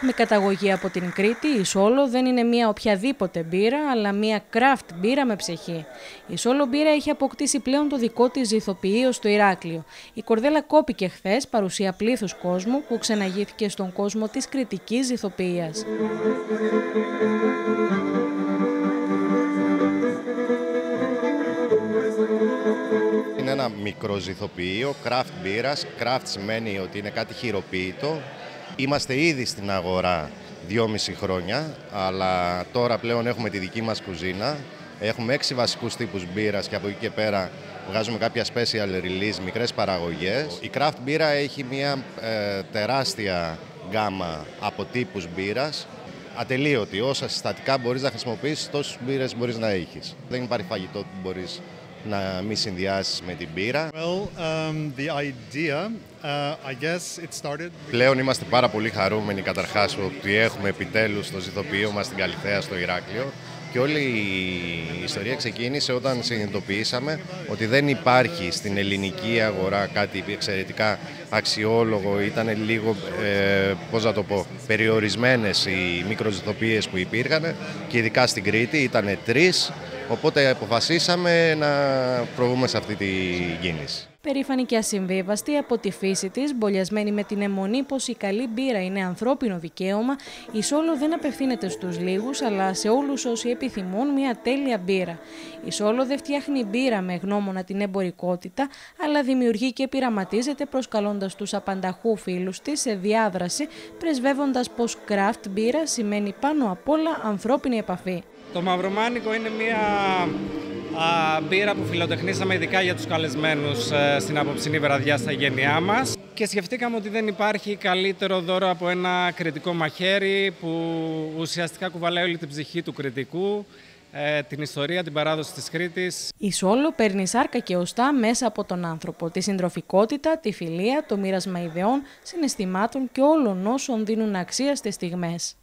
Με καταγωγή από την Κρήτη, η Σόλο δεν είναι μια οποιαδήποτε μπύρα, αλλά μια craft μπύρα με ψυχή. Η Σόλο μπύρα έχει αποκτήσει πλέον το δικό της ηθοποιείο στο Ηράκλειο. Η κορδέλα κόπηκε χθες, παρουσία πλήθους κόσμου που ξεναγήθηκε στον κόσμο της κριτικής ηθοποιίας. Είναι ένα μικρό ζυθοποιείο, craft μπύρας. Craft σημαίνει ότι είναι κάτι χειροποίητο. Είμαστε ήδη στην αγορά 2,5 χρόνια, αλλά τώρα πλέον έχουμε τη δική μας κουζίνα. Έχουμε έξι βασικούς τύπους μπύρας και από εκεί και πέρα βγάζουμε κάποια special release, μικρές παραγωγές. Η craft μπύρα έχει μια ε, τεράστια γκάμα από τύπους μπύρας, ατελείωτη. Όσα συστατικά μπορείς να χρησιμοποιήσεις, τόσες μπύρες μπορείς να έχεις. Δεν υπάρχει φαγητό που μπορείς να μη συνδυάσεις με την πύρα. Well, um, the idea, uh, I guess it started... Πλέον είμαστε πάρα πολύ χαρούμενοι καταρχάς ότι έχουμε επιτέλους το ζηθοποιείο μας στην Καλυθέα στο Ηράκλειο. Και όλη η ιστορία ξεκίνησε όταν συνειδητοποιήσαμε ότι δεν υπάρχει στην ελληνική αγορά κάτι εξαιρετικά αξιόλογο, ήταν λίγο, ε, πώς να το πω, περιορισμένες οι μικροζηθοποιίες που υπήρχαν. Και ειδικά στην Κρήτη ήταν τρεις Οπότε αποφασίσαμε να προβούμε σε αυτή τη κίνηση. Περήφανη και ασυμβίβαστη από τη φύση της, μπολιασμένη με την αιμονή πως η καλή μπύρα είναι ανθρώπινο δικαίωμα, η Σόλο δεν απευθύνεται στους λίγους, αλλά σε όλους όσοι επιθυμούν μια τέλεια μπύρα. Η Σόλο δεν φτιάχνει μπύρα με γνώμονα την εμπορικότητα, αλλά δημιουργεί και πειραματίζεται προσκαλώντας τους απανταχού φίλους της σε διάδραση, πρεσβεύοντας πως craft μπύρα σημαίνει πάνω απ' όλα ανθρώπινη επαφή. Το Μαυρομάνικο είναι μια α, μπύρα που φιλοτεχνήσαμε ειδικά για τους καλεσμένους ε, στην απόψινή βραδιά στα γένειά μας και σκεφτήκαμε ότι δεν υπάρχει καλύτερο δώρο από ένα κριτικό μαχαίρι που ουσιαστικά κουβαλάει όλη την ψυχή του κριτικού ε, την ιστορία, την παράδοση της Κρήτης. Η Σόλο παίρνει σάρκα και οστά μέσα από τον άνθρωπο, τη συντροφικότητα, τη φιλία, το μοίρασμα ιδεών, συναισθημάτων και όλων όσων δίνουν αξία στις στιγμές.